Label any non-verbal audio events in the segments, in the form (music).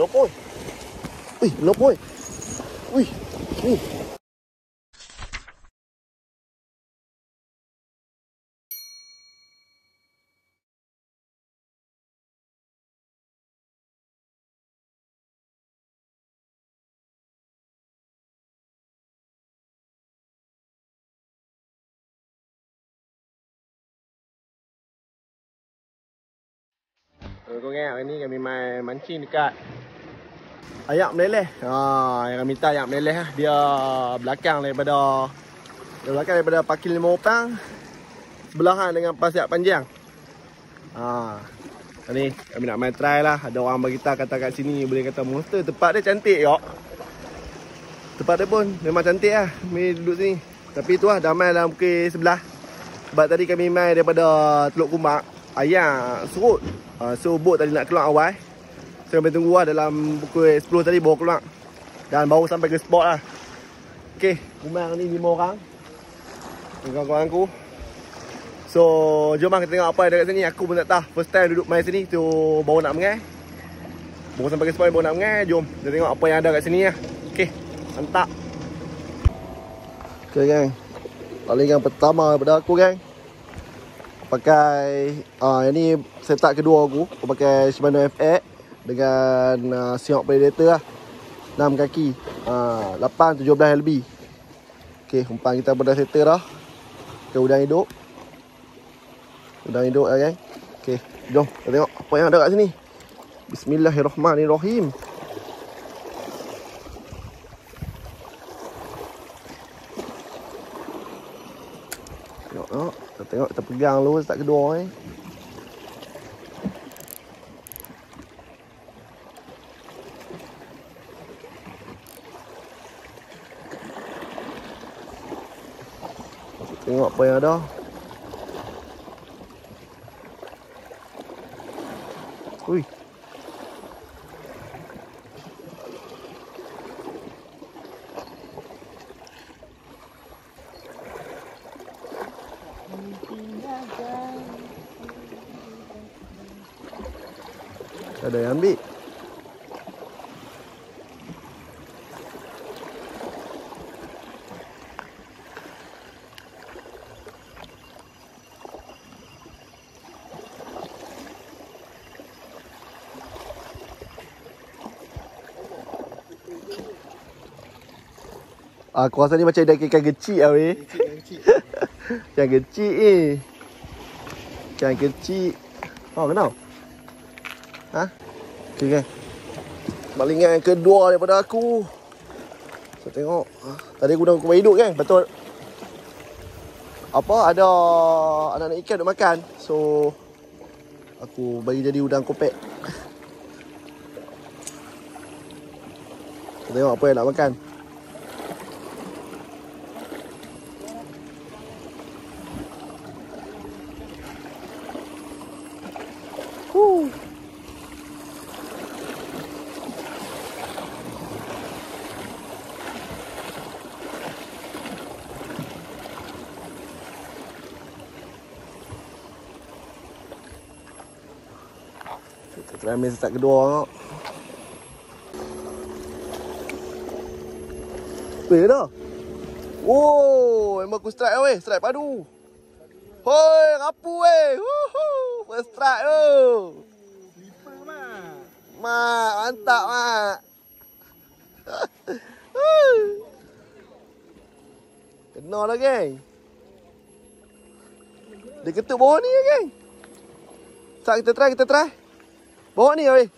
Lopoi. Wih, lopoi. Wih, ni. Eh, Kau ingat hari ni kami main mancing dekat Ayak meleleh. Ha, yang minta ayak meleleh lah. Dia belakang daripada dia belakang daripada parking lima opang sebelahan dengan pasiak panjang. Ha. Ni kami nak main try lah. Ada orang bagi tahu kata kat sini boleh kata monster. Tempat dia cantik yok. Tempat dia pun memang cantik lah. Kami duduk sini. Tapi tu lah damai dalam bukit sebelah. Sebab tadi kami main daripada Teluk Kumak. Ayah surut. Uh, so boat tadi nak keluar awal. So kami tunggu lah dalam pukul 10 tadi baru keluar. Dan baru sampai ke spot lah. Okay, rumah ni 5 orang. Dengan kawan aku. So, jom lah kita tengok apa ada kat sini. Aku pun tak tahu. First time duduk main sini. Tu baru nak mengai. Baru sampai ke spot ni baru nak mengai. Jom, kita tengok apa yang ada kat sini lah. Okay, mantap. Okay, gang. Paling yang pertama daripada aku, gang. Pakai, ah uh, ini setup kedua aku. Aku pakai Shimano FX dengan uh, Seahawk Predator lah. 6 kaki. Uh, 8 17 LB ok umpan kita pada settle dah. Ok udang hidup. Udang hidup lah kan ok jom kita tengok apa yang ada kat sini. Bismillahirrahmanirrahim. Tengok, tengok. Kita pegang dulu start kedua. Eh. Tengok apa yang ada. Ui. Ada yang ambil. Aku rasa ni macam dia ikan kecil lah weh. Ikan kecil ni. Ikan (laughs) kecil. Oh, kenal? Ha? Okay, kan? Balingan yang kedua daripada aku. Saya tengok. Ha? Tadi aku dah kumpul hidup kan? Betul. Apa? Ada anak-anak ikan duk makan. So, aku bagi jadi udang kopek. (laughs) Kita tengok apa yang nak makan. Try main start kedua tengok. Weh dah. Oh, memang aku strike weh, strike padu. Hoi, rapu weh. Strike tu. Slipper mak. Mak, mantap mak. (laughs) Kena lah geng. Dia ketuk bawah ni geng. Tak kita try, kita try. Bawah ni weh.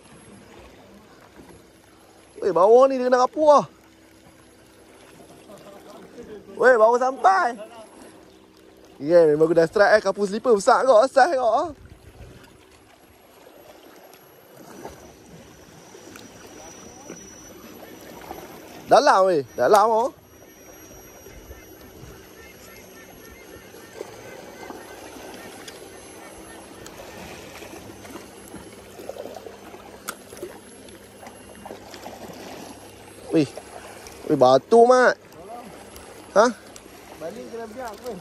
Weh, bawah ni dia kena rapu lah. Weh, baru sampai. Ya, yeah, memang aku dah strike eh. Kapu slipper besar kau. Asal kau. Dalam weh. Dalam oh. Wih. Wih, batu mat. Ha? Balik kena biar weh.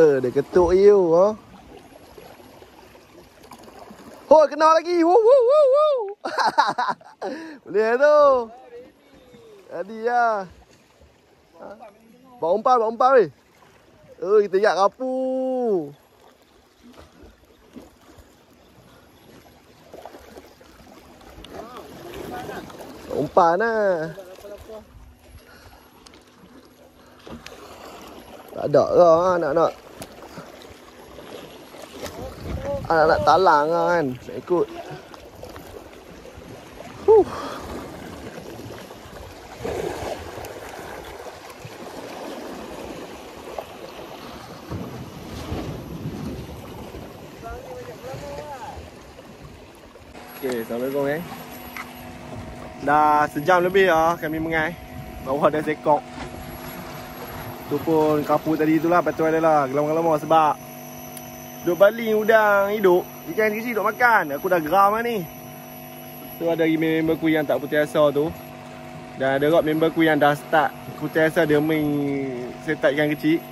He, dia ketuk you, ha. Oh, kena lagi. Woo, woo, woo, woo. (laughs) Boleh tu. Jadi ya. Ha? Bawa umpan, bawa umpan weh. Oh, kita yak kapu. Umpan lah. Tak ada lah nak nak. Anak nak talang lah kan. Nak ikut. Huh. Okay, Assalamualaikum eh. Dah sejam lebih lah kami mengai. Bawah dah sekok. Tu pun kapu tadi tu lah Lepas tu adalah gelama-gelama sebab Duk baling udang hidup Ikan kecil duk makan. Aku dah geram lah ni. Tu ada member aku yang tak putih asa tu. Dan ada rot member aku yang dah start Putih asa dia main Set ikan kecil.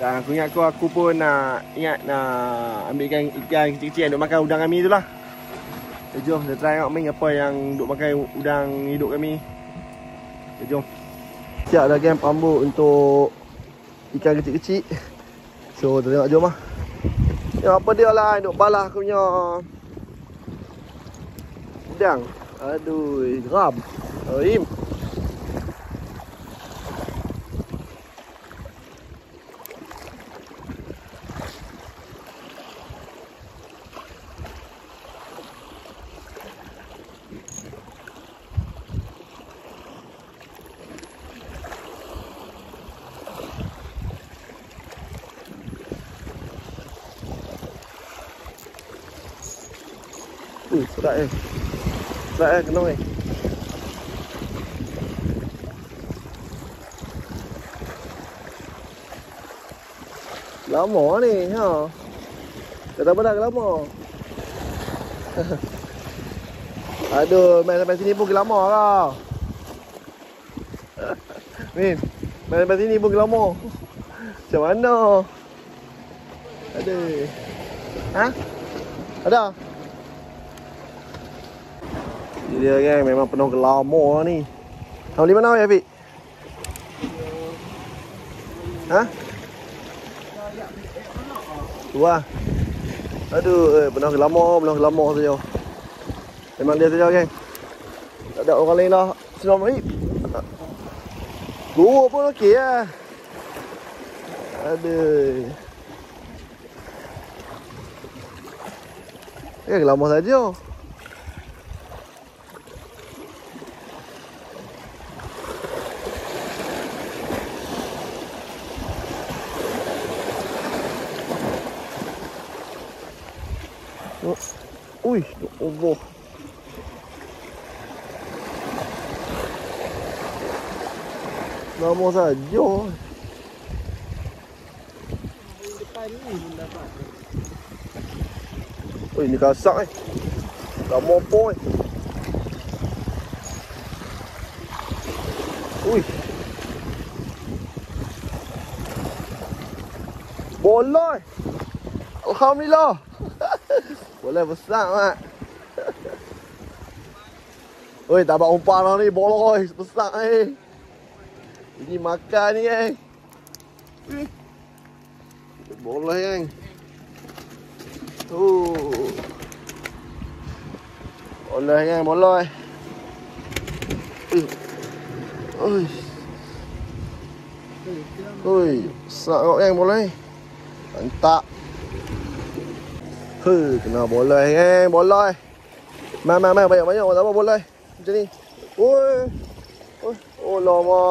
Dan aku ingat aku Aku pun nak Ingat nak Ambil ikan, ikan kecil-kecil Yang duk makan udang kami tu lah. Jom kita try tengok main apa yang duk makan udang hidup kami. Jom. Siap dah game pambuk untuk ikan kecil-kecil. So, kita tengok jom lah. Ya, apa dia lah duk balah aku punya udang. Aduh, geram. Oh, Sedap eh. Sedap eh, kena eh. Lama ni, ha. Kata apa dah lama. (laughs) Aduh, main sampai sini pun lama kau. (laughs) Min, main sampai sini pun lama. (laughs) Macam mana? Aduh. Ha? Ada? Dia kan memang penuh gelama ni. Kamu di mana ya, Fik? Ha? Tu lah. Aduh, eh, penuh gelama, penuh gelama saja. Memang dia saja kan. Tak ada orang lain lah. Senang mari. Gua pun okey lah. Aduh. Eh, gelama saja. Ui, ya Allah. Lama saja. Depan ni kasak eh. Lama apa eh. Ui. Bola eh. Alhamdulillah. (laughs) Boleh besar mak. Oi, dapat umpan lah ni bola oi, besar eh. Ini makan ni eh. Ui. Bola yang. Oh. Bola yang bola eh. Ui. Ui. Besar yang bola eh. Mantap. Huh, kena bola eh, bola eh. Mai mai mai banyak-banyak tak apa bola eh. Macam ni. Oi. Oi, oh lama.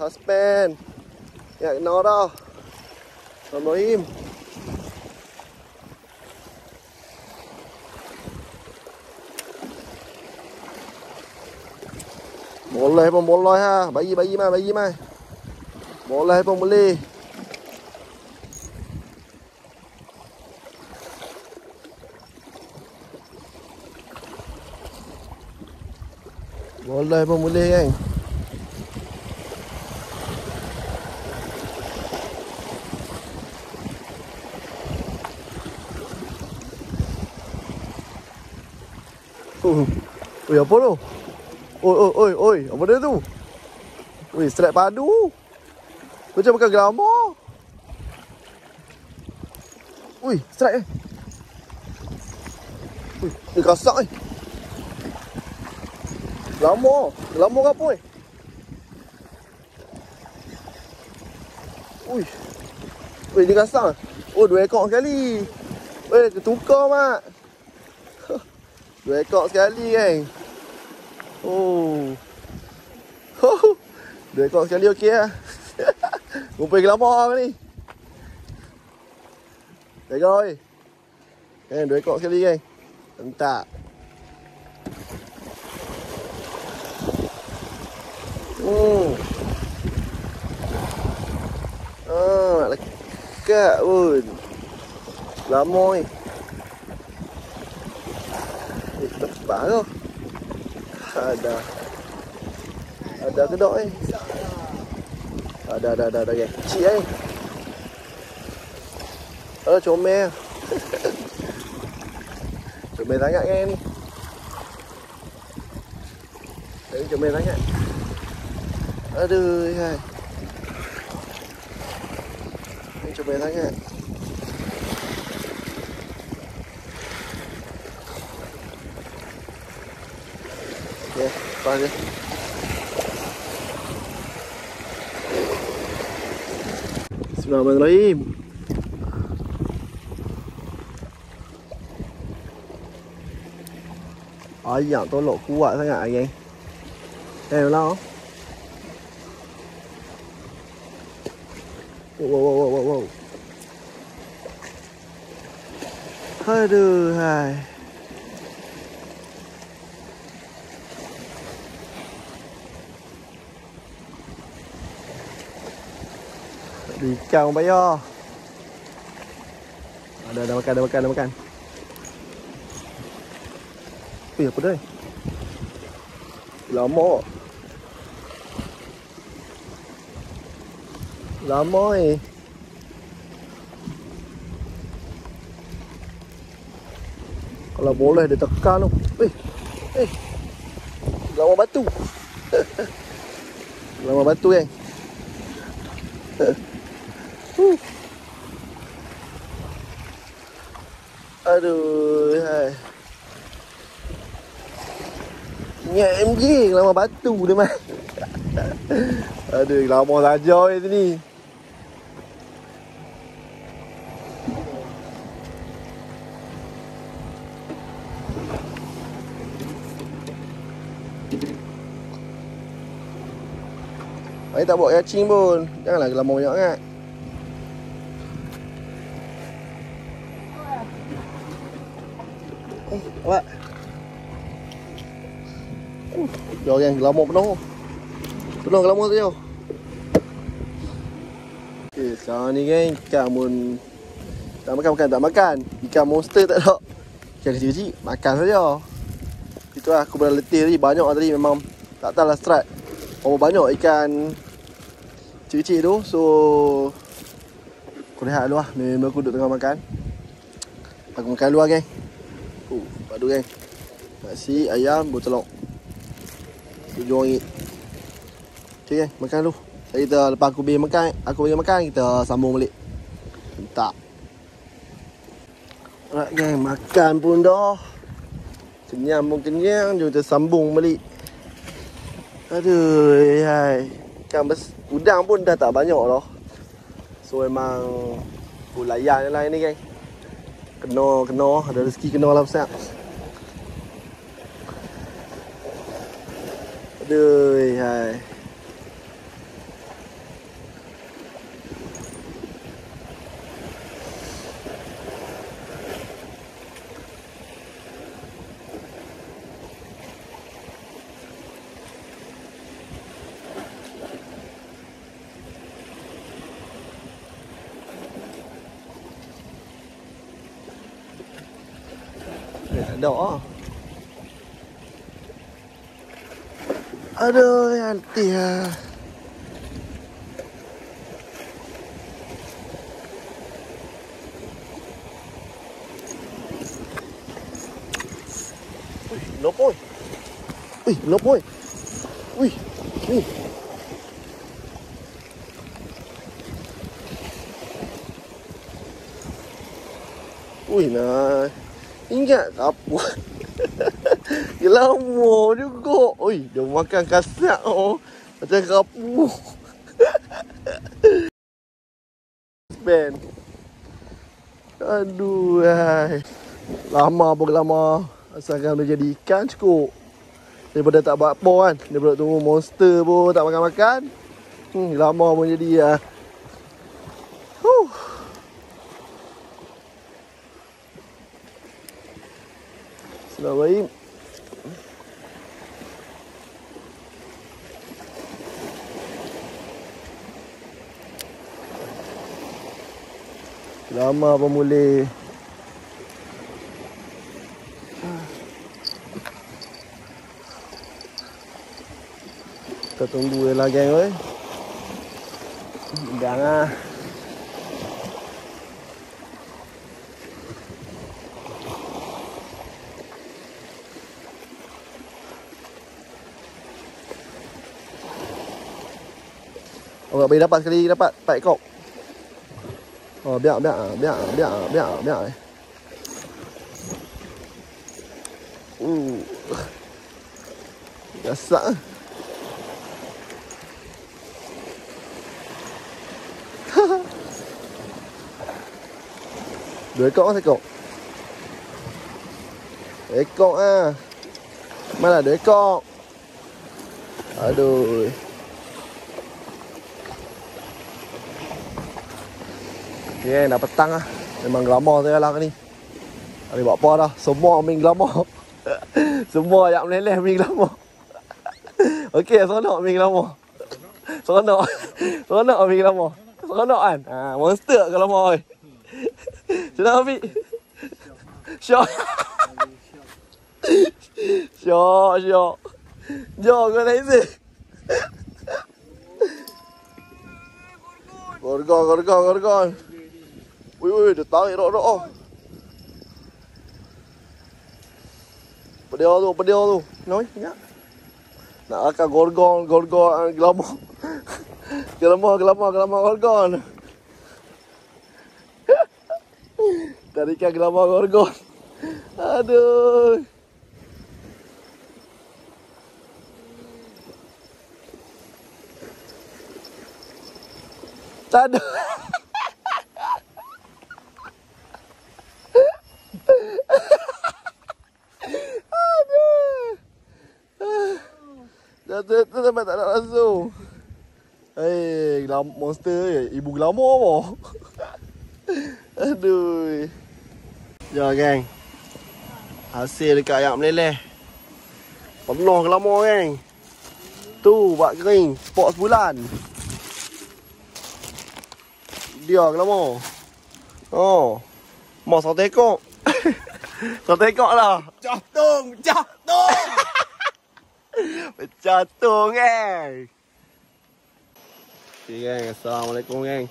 Suspend. Ya kena dah. Assalamualaikum. Boleh pun boleh ha. Bayi-bayi mai, bayi mai. Boleh pun boleh. Allah pun boleh kan Oh, oi apa tu? Oi oi oi oi, apa dia tu? Oi, strap padu. Macam bukan gelama. Oi, strike eh. Oi, ni kasak eh. Lama. Lama ke apa eh? Ui. Ui, dia kasak. Oh, dua ekor sekali. Weh, ketukar mak. (laughs) Dua ekor sekali kan. Oh. (laughs) Dua ekor sekali okey lah. (laughs) Rumput glamour ni. Jaga oi. Kan dua ekor sekali kan. Entak. Hmm. Ah, nak lekat pun. Lama ni. Eh, tepat tu. Ada. Ada kedok ni. Ada, ada, ada, ada. Okay. Kecil ni. Oh, comel. comel sangat kan ni. Ini comel sangat. Aduh, hai. Ini comel sangat. Okay, lepas dia. Bismillahirrahmanirrahim. Ayam tolok kuat sangat geng. Eh, lah. Wow, wow, wow, wow, wow. chào hai. Ada ikan bayar. Ada, ada makan, ada makan, ada makan. đây apa dah? Lama. Lama eh. Kalau boleh dia tekan tu. Eh. Eh. Lama batu. (laughs) Lama batu kan. Huh. (laughs) Aduh, hai. Nyak MJ lama batu dia mah. (laughs) Aduh, lama saja eh sini. Tak buat kacing pun. Janganlah lama banyak sangat. Eh, awak. Dia orang lama penuh. Penuh lama tu jauh. Okay, sekarang ni kan ikan pun tak makan makan tak makan. Ikan monster tak ada. Ikan kecil-kecil makan saja. Itu lah aku pernah letih tadi banyak tadi memang tak tahu lah strike. Berapa banyak ikan kecil-kecil tu. So aku rehat dulu lah. Memang aku duduk tengah makan. Aku makan luar kan. Oh, padu kan. Nasi, ayam, buah telur. Tujuh ringgit. Okay kan, makan dulu. Jadi kita lepas aku bagi makan, aku bagi makan, kita sambung balik. Tak. Alright gang, makan pun dah. Kenyang pun kenyang, jom kita sambung balik. Aduh, hai. Ikan bes udang pun dah tak banyak dah. So memang aku layan je lah ini gang. Kena, kena, ada rezeki kena lah besar. Aduh, hai. Ada. Aduh, nanti ya. Lopo. Wih, melop boy. Wih, ni. Wih, nah. Ingat apa? Dia (laughs) lama juga. Oi, dia makan kasar oh. Macam kapu. (laughs) Ben. Aduh, ai. Lama pun lama. Asalkan boleh jadi ikan cukup. Daripada tak buat apa kan. Daripada tunggu monster pun tak makan-makan. Hmm, lama pun jadi ya. Huh. Bismillahirrahmanirrahim. Lama apa boleh? Kita tunggu lah geng oi. Jangan bagi dapat sekali dapat 4 ekor. Oh, biar, biar, biar, biar, biar, biar. Uh. Gasak. Dua ekor satu ekor. Ekor ah. Mana dua ekor? Aduh. Okay, dah petang lah. Memang glamour saya lah ni. Tak buat apa dah. Semua main glamour. (laughs) Semua yang meleleh main glamour. (laughs) Okey, seronok main glamour. Seronok. (laughs) Seronok main glamour. Seronok kan? Ha, monster ke glamour oi. Senang Afiq. Syok. Syok, syok. Jom kau naik sini. Gorgon, gorgon, gorgon. Ui, ui, dia tarik rok-rok oh. Pedia tu, pedia tu. Noi, ingat. Nak akan gorgon, gorgon, gelama. (laughs) gelama, gelama, gelama, gorgon. (laughs) Tarikan gelama gorgon. Aduh. Tak ada. (laughs) Dah tu sampai tak nak langsung. Hei, gelam monster je. Ibu glamour apa? (laughs) Aduh. Ya, geng. Hasil dekat ayak meleleh. Penuh glamour, geng. Tu, buat kering. Spot sebulan. Dia glamour. Oh. Mau satu ekor. (laughs) satu ekor lah. Jatuh, jatuh. Pecah tu geng. Okay geng. Assalamualaikum geng.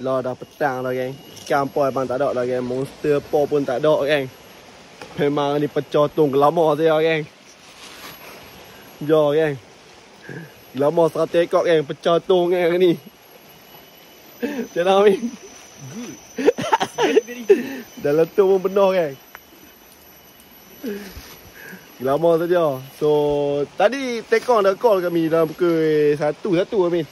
Lah dah petang dah geng. Ikan pun abang tak ada dah geng. Monster po pun tak ada geng. Memang ni pecah tu Gelama saya geng. Jom geng. Gelama 100 ekor geng. Pecah tu geng ni. Macam mana Amin? Dalam tu pun penuh geng Lama saja. So, tadi Tekong dah call kami dalam pukul 1 1 Amin.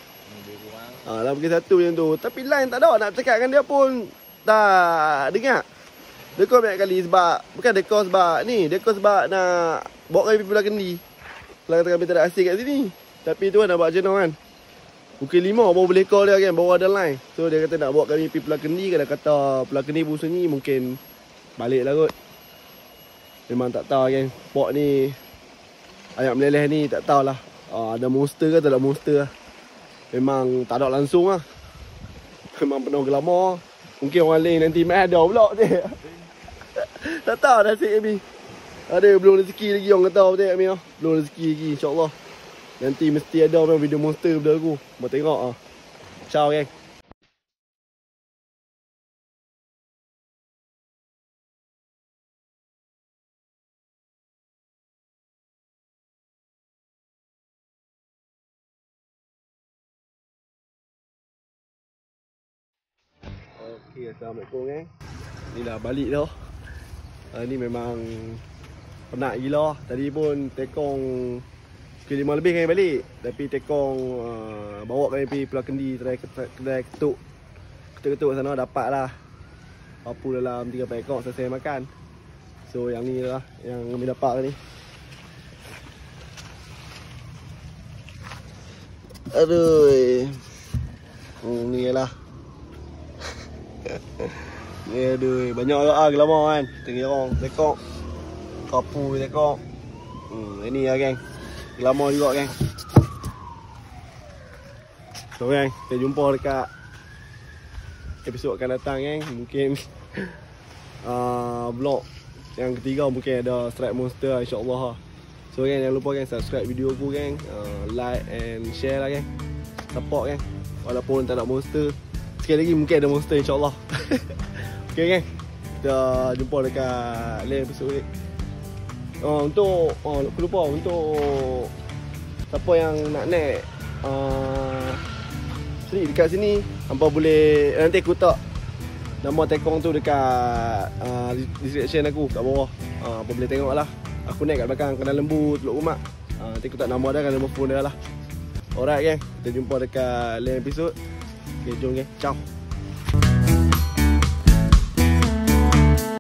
Ha, dalam pukul 1 macam tu. Tapi line tak ada nak cakap dengan dia pun tak dengar. Dia call banyak kali sebab bukan dia call sebab ni, dia call sebab nak bawa kami pergi Pulau Kendi. Kalau kata kami tak ada asing kat sini. Tapi tu kan nak buat mana kan. Pukul 5 baru boleh call dia kan, baru ada line. So dia kata nak bawa kami pergi Pulau Kendi, kata kata Pulau Kendi pun sunyi mungkin balik lah kot. Memang tak tahu kan Pok ni Ayam meleleh ni tak tahulah. Uh, Ada monster ke tak ada monster lah. Memang tak ada langsung lah. (laughs) Memang penuh gelama Mungkin orang lain nanti mai ada pula dia. (laughs) tak tahu dah nasib Abi. Ada belum rezeki lagi orang kata betul Abi Belum rezeki lagi insyaAllah. Nanti mesti ada video monster benda aku. Mau tengok ah. Ciao geng Assalamualaikum gang Ni dah balik dah. Uh, Ni memang Penat gila. Tadi pun tekong Pukul lima lebih kan balik. Tapi tekong uh, Bawa kami pergi Pulau Kendi Kedai, kedai ketuk. Ketuk-ketuk sana dapat lah Papu dalam 3 ekor selesai makan. So yang ni lah Yang kami dapat ni. Aduh. Hmm, Ni lah Ni aduh Banyak orang ah kan. Tengok orang Tekok Kapu tekok Hmm ini lah geng. Gelama juga geng. So geng Kita jumpa dekat Episod akan datang geng. Mungkin (laughs) uh, Vlog Yang ketiga mungkin ada Strike Monster lah, InsyaAllah lah. So geng jangan lupa geng Subscribe video aku geng. Uh, Like and share lah geng. Support geng. Walaupun tak nak monster Sekali lagi mungkin ada monster insyaAllah. (laughs) Okay geng. Kita jumpa dekat lain episod ni uh, Untuk uh, Aku lupa untuk Siapa yang nak naik uh, Sini dekat sini Hampa boleh Nanti aku tak Nama tekong tu dekat uh, Description aku kat bawah. Uh, Apa boleh tengok lah. Aku naik kat belakang Kena lembu Teluk Umat uh, Nanti aku tak nama dia Kan nama phone dia lah. Alright geng. Kita jumpa dekat lain episod Okay jom geng Ciao